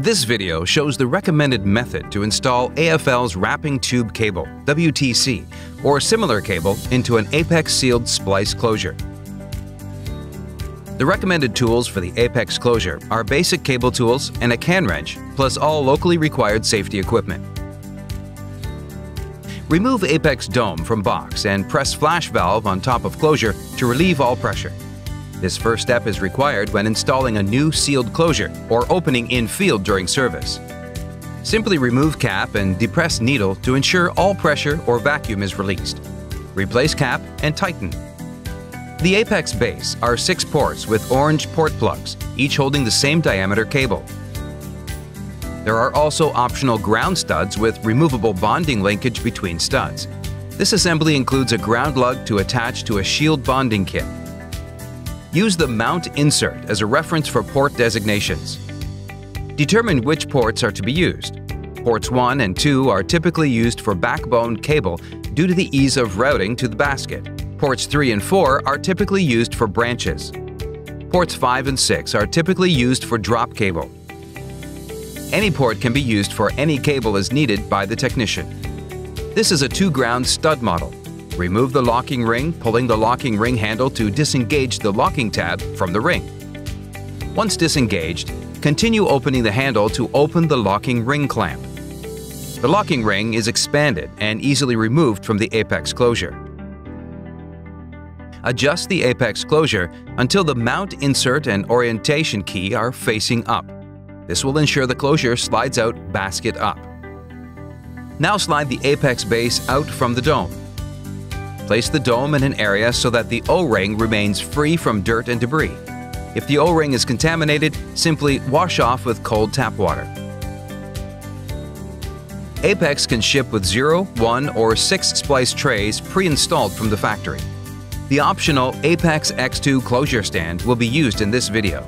This video shows the recommended method to install AFL's wrapping tube cable, WTC, or similar cable into an Apex sealed splice closure. The recommended tools for the Apex closure are basic cable tools and a can wrench, plus all locally required safety equipment. Remove Apex dome from box and press flash valve on top of closure to relieve all pressure. This first step is required when installing a new sealed closure or opening in field during service. Simply remove cap and depress needle to ensure all pressure or vacuum is released. Replace cap and tighten. The Apex base are six ports with orange port plugs, each holding the same diameter cable. There are also optional ground studs with removable bonding linkage between studs. This assembly includes a ground lug to attach to a shield bonding kit Use the mount insert as a reference for port designations. Determine which ports are to be used. Ports 1 and 2 are typically used for backbone cable due to the ease of routing to the basket. Ports 3 and 4 are typically used for branches. Ports 5 and 6 are typically used for drop cable. Any port can be used for any cable as needed by the technician. This is a two-ground stud model. Remove the locking ring, pulling the locking ring handle to disengage the locking tab from the ring. Once disengaged, continue opening the handle to open the locking ring clamp. The locking ring is expanded and easily removed from the apex closure. Adjust the apex closure until the mount insert and orientation key are facing up. This will ensure the closure slides out basket up. Now slide the apex base out from the dome. Place the dome in an area so that the O-ring remains free from dirt and debris. If the O-ring is contaminated, simply wash off with cold tap water. Apex can ship with 0, 1, or 6 splice trays pre-installed from the factory. The optional Apex X2 closure stand will be used in this video.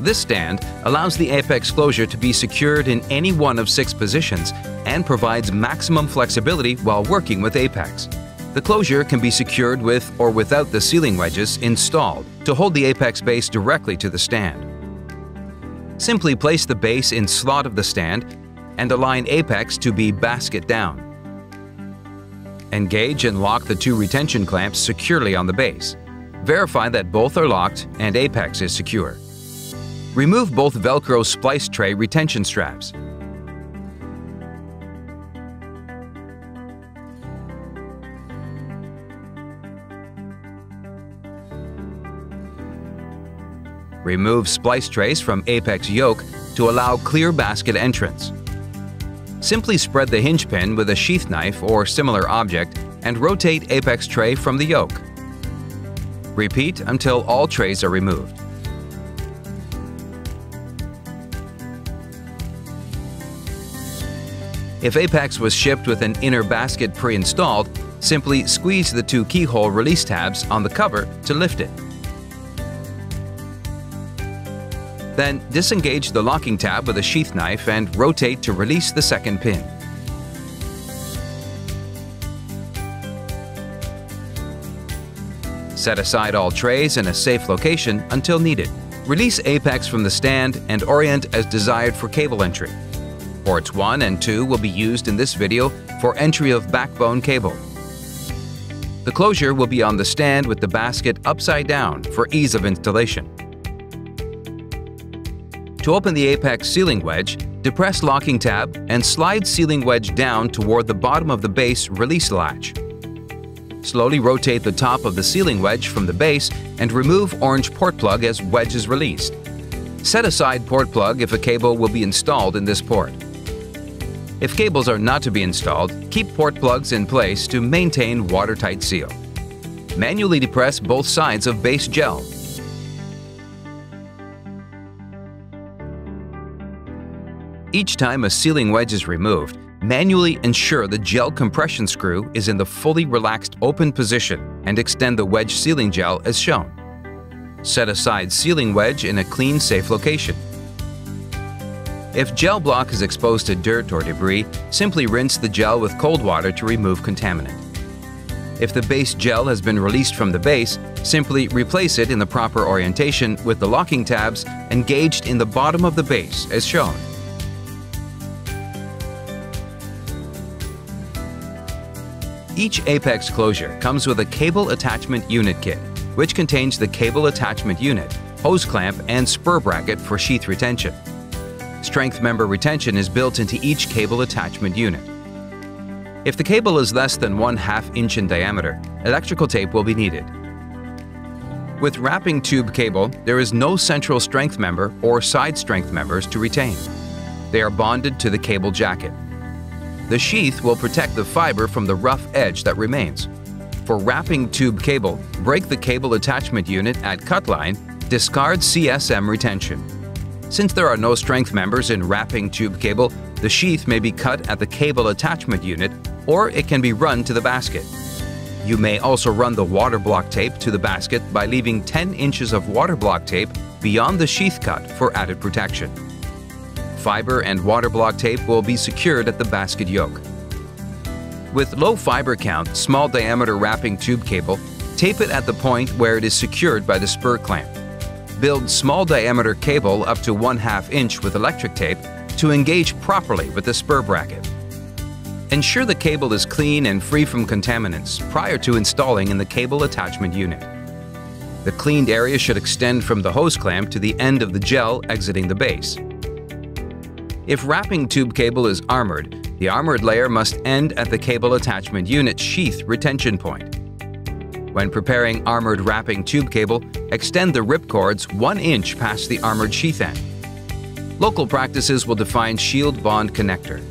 This stand allows the Apex closure to be secured in any one of six positions and provides maximum flexibility while working with Apex. The closure can be secured with or without the sealing wedges installed to hold the apex base directly to the stand. Simply place the base in slot of the stand and align apex to be basket down. Engage and lock the two retention clamps securely on the base. Verify that both are locked and apex is secure. Remove both Velcro splice tray retention straps. Remove splice trays from apex yoke to allow clear basket entrance. Simply spread the hinge pin with a sheath knife or similar object and rotate apex tray from the yoke. Repeat until all trays are removed. If Apex was shipped with an inner basket pre-installed, simply squeeze the two keyhole release tabs on the cover to lift it. Then disengage the locking tab with a sheath knife and rotate to release the second pin. Set aside all trays in a safe location until needed. Release Apex from the stand and orient as desired for cable entry. Ports 1 and 2 will be used in this video for entry of backbone cable. The closure will be on the stand with the basket upside down for ease of installation. To open the apex sealing wedge, depress locking tab and slide sealing wedge down toward the bottom of the base release latch. Slowly rotate the top of the sealing wedge from the base and remove orange port plug as wedge is released. Set aside port plug if a cable will be installed in this port. If cables are not to be installed, keep port plugs in place to maintain watertight seal. Manually depress both sides of base gel Each time a sealing wedge is removed, manually ensure the gel compression screw is in the fully relaxed open position and extend the wedge sealing gel as shown. Set aside sealing wedge in a clean, safe location. If gel block is exposed to dirt or debris, simply rinse the gel with cold water to remove contaminant. If the base gel has been released from the base, simply replace it in the proper orientation with the locking tabs engaged in the bottom of the base as shown. Each Apex closure comes with a cable attachment unit kit, which contains the cable attachment unit, hose clamp, and spur bracket for sheath retention. Strength member retention is built into each cable attachment unit. If the cable is less than 1 half inch in diameter, electrical tape will be needed. With wrapping tube cable, there is no central strength member or side strength members to retain. They are bonded to the cable jacket. The sheath will protect the fiber from the rough edge that remains. For wrapping tube cable, break the cable attachment unit at cut line, discard CSM retention. Since there are no strength members in wrapping tube cable, the sheath may be cut at the cable attachment unit or it can be run to the basket. You may also run the water block tape to the basket by leaving 10 inches of water block tape beyond the sheath cut for added protection. Fiber and water block tape will be secured at the basket yoke. With low fiber count, small diameter wrapping tube cable, tape it at the point where it is secured by the spur clamp. Build small diameter cable up to 1 2 inch with electric tape to engage properly with the spur bracket. Ensure the cable is clean and free from contaminants prior to installing in the cable attachment unit. The cleaned area should extend from the hose clamp to the end of the gel exiting the base. If wrapping tube cable is armored, the armored layer must end at the cable attachment unit sheath retention point. When preparing armored wrapping tube cable, extend the rip cords 1 inch past the armored sheath end. Local practices will define shield bond connector.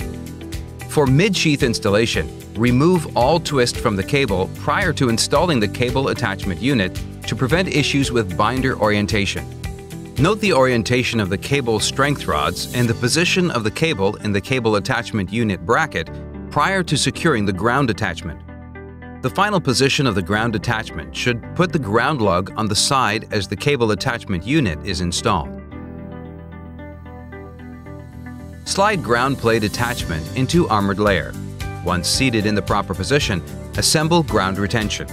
For mid-sheath installation, remove all twist from the cable prior to installing the cable attachment unit to prevent issues with binder orientation. Note the orientation of the cable strength rods and the position of the cable in the cable attachment unit bracket prior to securing the ground attachment. The final position of the ground attachment should put the ground lug on the side as the cable attachment unit is installed. Slide ground plate attachment into armored layer. Once seated in the proper position, assemble ground retention.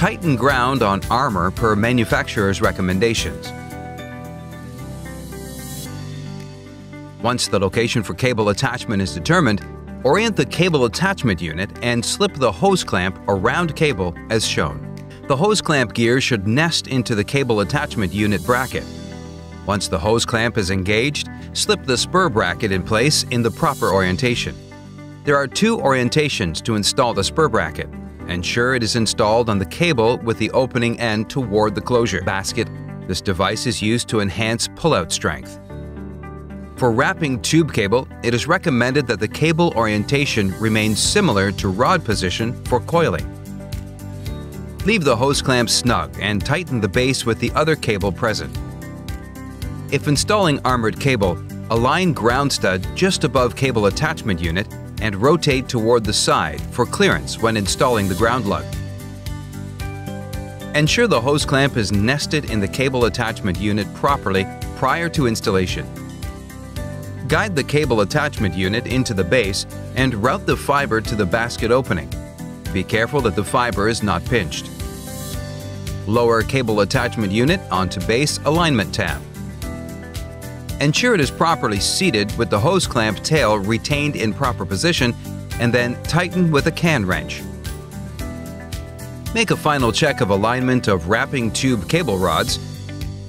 Tighten ground on armor per manufacturer's recommendations. Once the location for cable attachment is determined, orient the cable attachment unit and slip the hose clamp around cable as shown. The hose clamp gear should nest into the cable attachment unit bracket. Once the hose clamp is engaged, slip the spur bracket in place in the proper orientation. There are two orientations to install the spur bracket. Ensure it is installed on the cable with the opening end toward the closure basket. This device is used to enhance pullout strength. For wrapping tube cable, it is recommended that the cable orientation remains similar to rod position for coiling. Leave the hose clamp snug and tighten the base with the other cable present. If installing armored cable, align ground stud just above cable attachment unit and rotate toward the side for clearance when installing the ground lug. Ensure the hose clamp is nested in the cable attachment unit properly prior to installation. Guide the cable attachment unit into the base and route the fiber to the basket opening. Be careful that the fiber is not pinched. Lower cable attachment unit onto base alignment tab. Ensure it is properly seated with the hose clamp tail retained in proper position and then tighten with a can wrench. Make a final check of alignment of wrapping tube cable rods,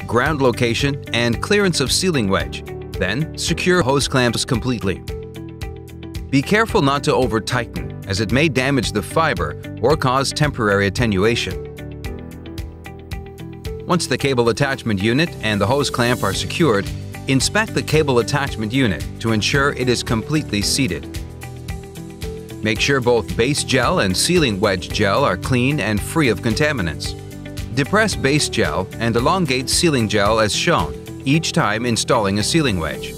ground location, and clearance of sealing wedge. Then secure hose clamps completely. Be careful not to over-tighten as it may damage the fiber or cause temporary attenuation. Once the cable attachment unit and the hose clamp are secured, Inspect the cable attachment unit to ensure it is completely seated. Make sure both base gel and sealing wedge gel are clean and free of contaminants. Depress base gel and elongate sealing gel as shown, each time installing a sealing wedge.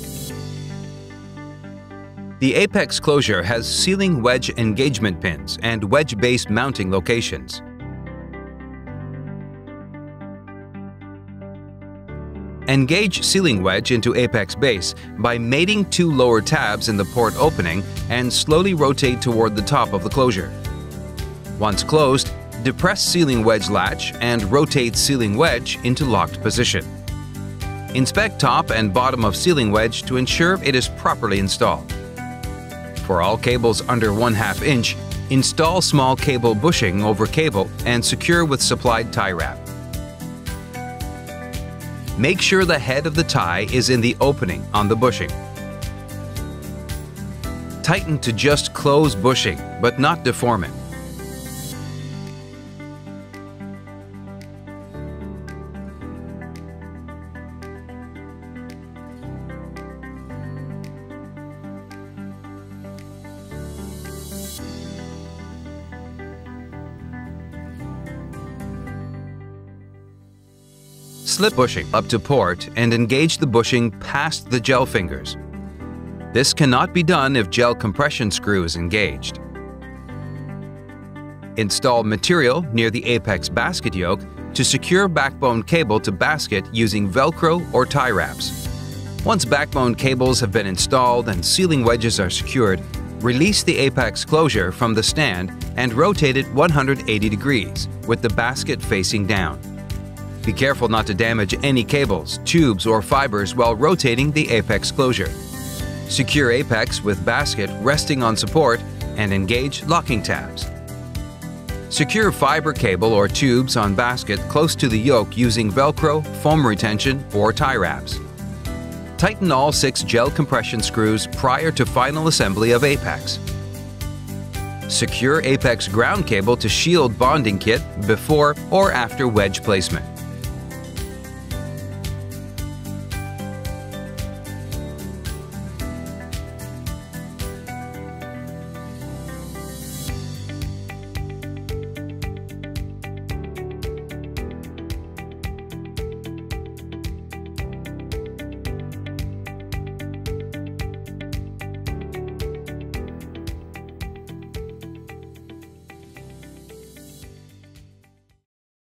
The Apex closure has sealing wedge engagement pins and wedge base mounting locations. Engage sealing wedge into apex base by mating two lower tabs in the port opening and slowly rotate toward the top of the closure. Once closed, depress sealing wedge latch and rotate sealing wedge into locked position. Inspect top and bottom of sealing wedge to ensure it is properly installed. For all cables under 1 2 inch, install small cable bushing over cable and secure with supplied tie wrap. Make sure the head of the tie is in the opening on the bushing. Tighten to just close bushing, but not deform it. Slip bushing up to port and engage the bushing past the gel fingers. This cannot be done if gel compression screw is engaged. Install material near the apex basket yoke to secure backbone cable to basket using Velcro or tie wraps. Once backbone cables have been installed and sealing wedges are secured, release the apex closure from the stand and rotate it 180 degrees with the basket facing down. Be careful not to damage any cables, tubes, or fibers while rotating the apex closure. Secure apex with basket resting on support and engage locking tabs. Secure fiber cable or tubes on basket close to the yoke using Velcro, foam retention, or tie wraps. Tighten all six gel compression screws prior to final assembly of apex. Secure apex ground cable to shield bonding kit before or after wedge placement.